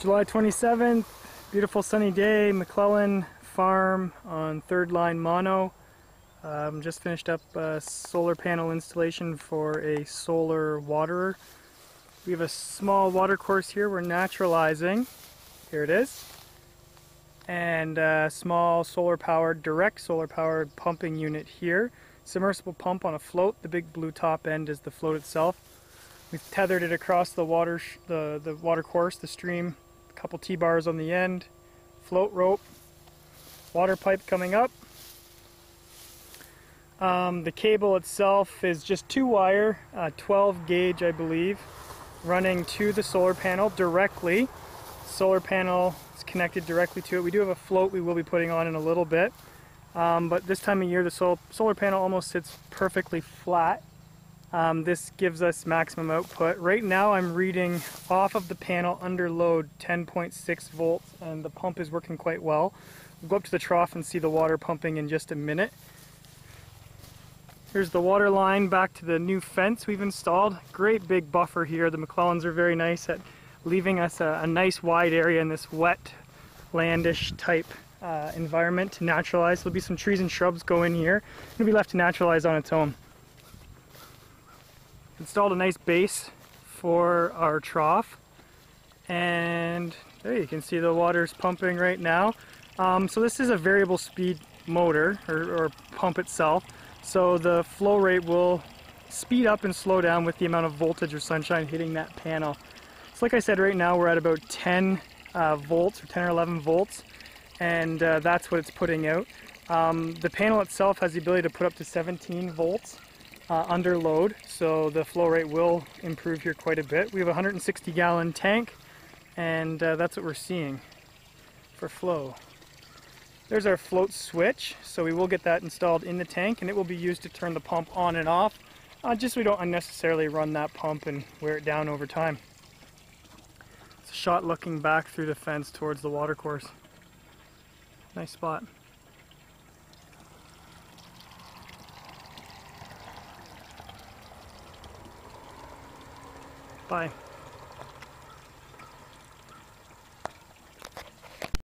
July 27th, beautiful sunny day, McClellan Farm on third line Mono. Um, just finished up a solar panel installation for a solar waterer. We have a small water course here we're naturalizing. Here it is. And a small solar powered, direct solar powered pumping unit here. Submersible pump on a float. The big blue top end is the float itself. We've tethered it across the water, the, the water course, the stream couple T-bars on the end, float rope, water pipe coming up. Um, the cable itself is just two wire, uh, 12 gauge I believe, running to the solar panel directly. Solar panel is connected directly to it. We do have a float we will be putting on in a little bit. Um, but this time of year the sol solar panel almost sits perfectly flat um, this gives us maximum output. Right now I'm reading off of the panel under load 10.6 volts and the pump is working quite well. We'll go up to the trough and see the water pumping in just a minute. Here's the water line back to the new fence we've installed. Great big buffer here. The McClellans are very nice at leaving us a, a nice wide area in this wet, landish type uh, environment to naturalize. There'll be some trees and shrubs go in here. It'll be left to naturalize on its own installed a nice base for our trough. And there you can see the water's pumping right now. Um, so this is a variable speed motor or, or, pump itself. So the flow rate will speed up and slow down with the amount of voltage or sunshine hitting that panel. So like I said right now we're at about 10 uh, volts or 10 or 11 volts and uh, that's what it's putting out. Um, the panel itself has the ability to put up to 17 volts uh, under load, so the flow rate will improve here quite a bit. We have a 160 gallon tank, and uh, that's what we're seeing for flow. There's our float switch, so we will get that installed in the tank, and it will be used to turn the pump on and off, uh, just so we don't unnecessarily run that pump and wear it down over time. It's a shot looking back through the fence towards the watercourse. Nice spot. Bye.